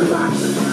Everybody.